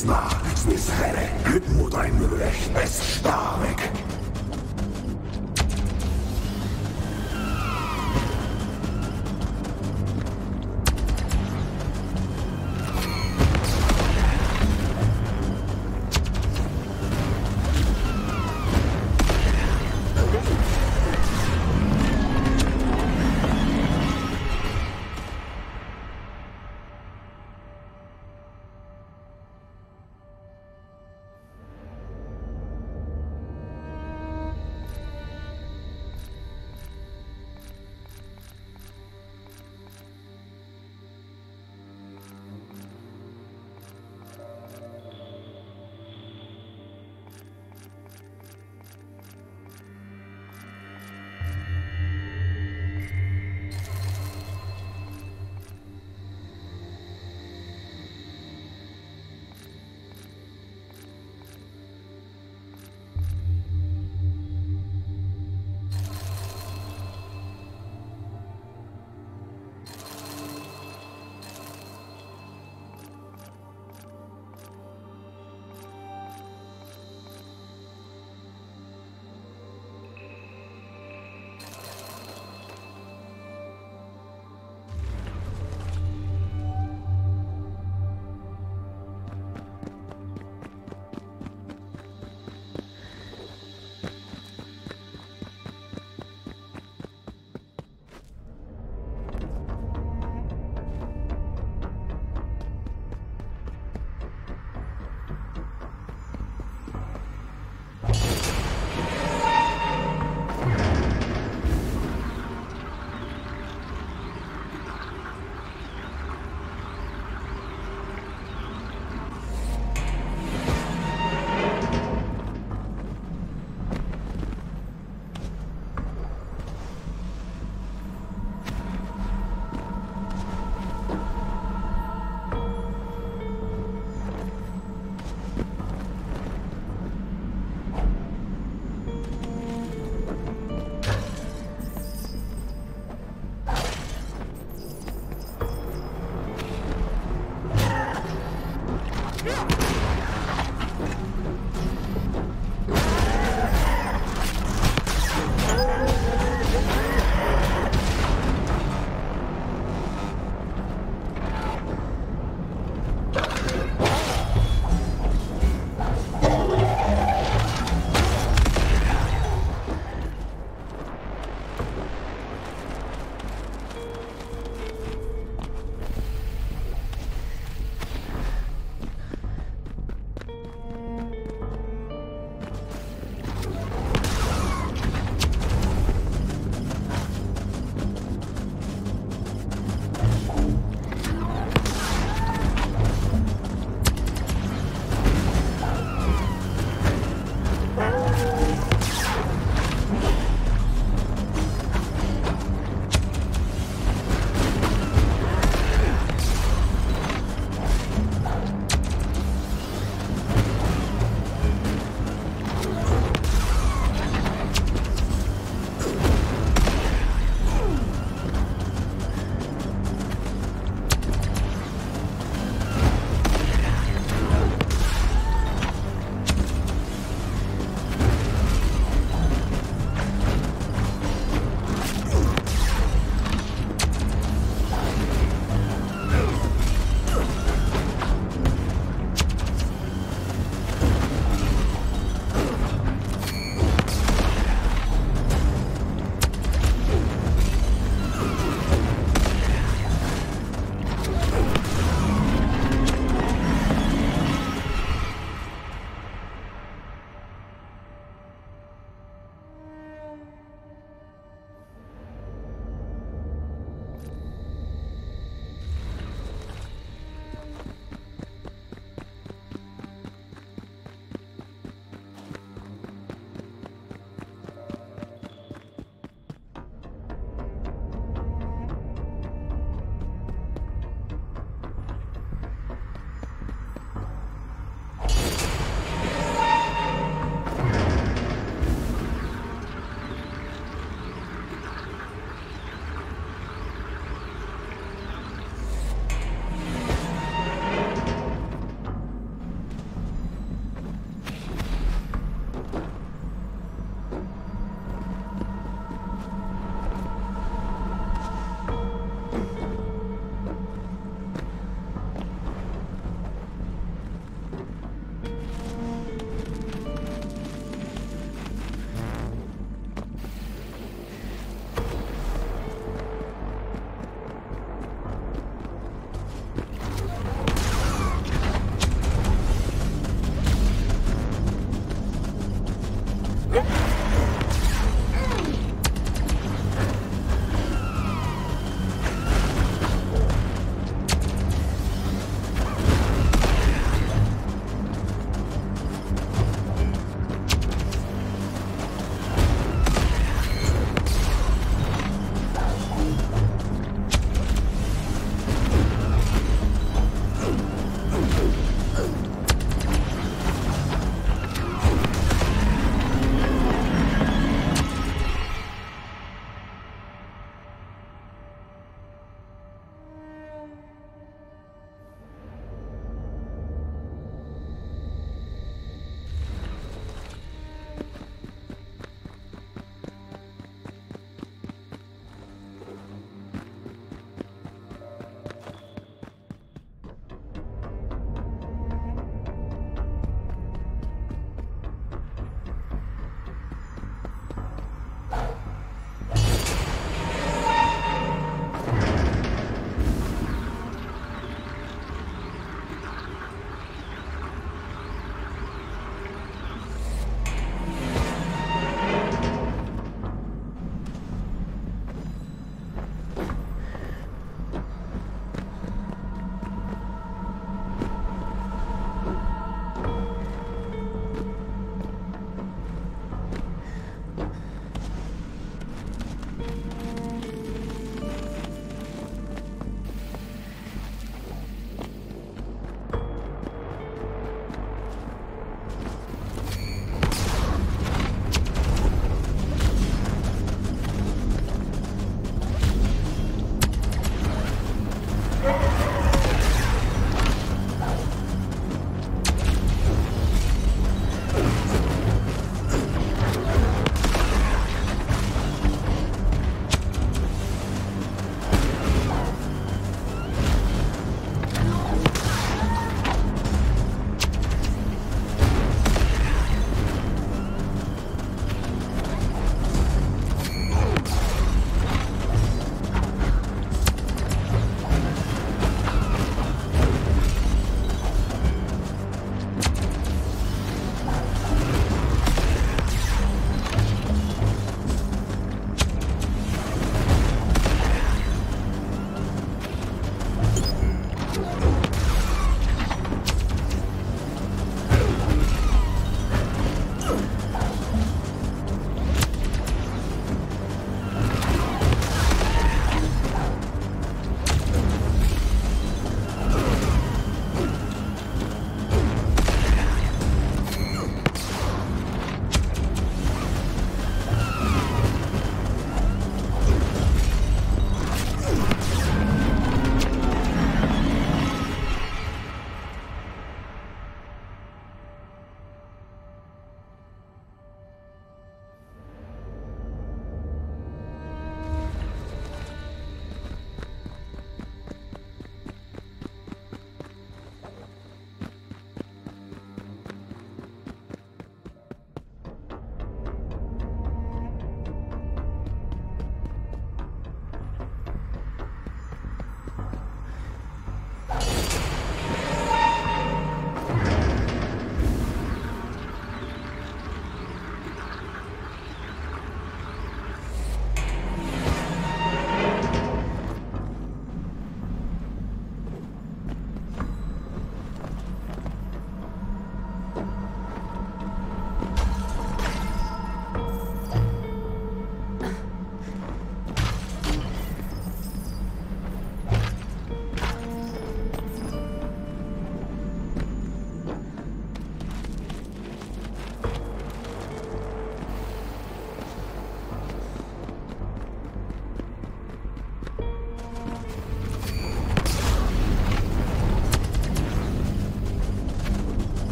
Wiesna, z Misrere, Gudmund ein Recht, Best Starek.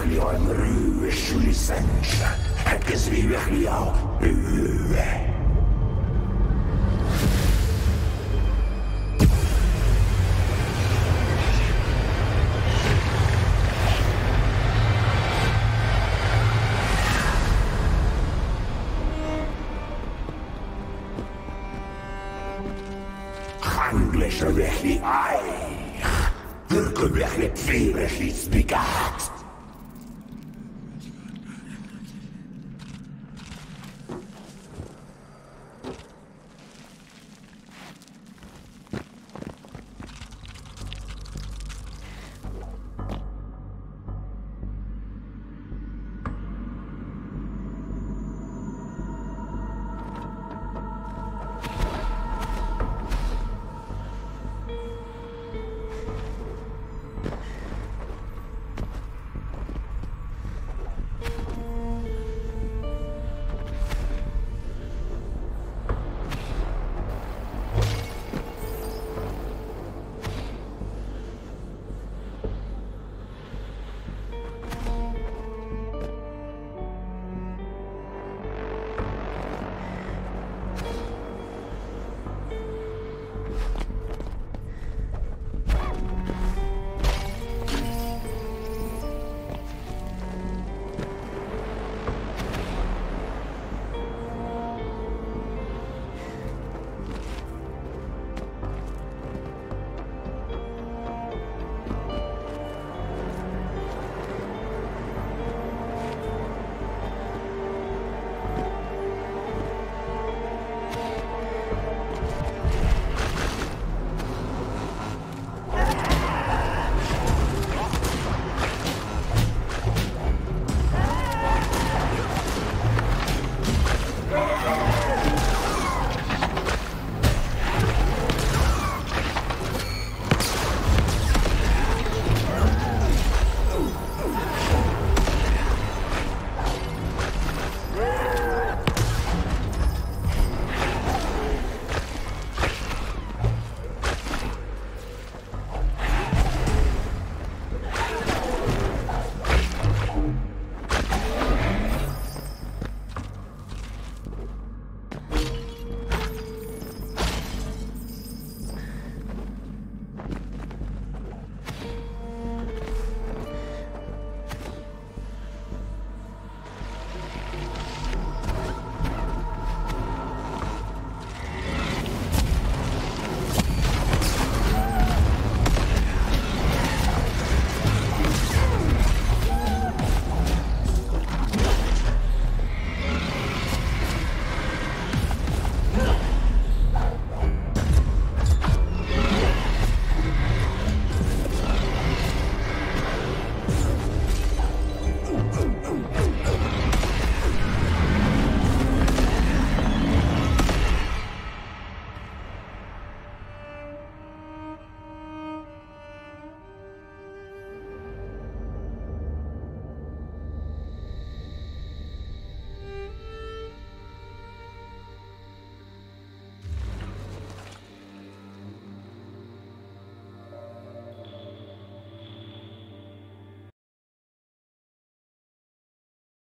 Äkkesviivehlion ryy sylisensä. Äkkesviivehlion ryy.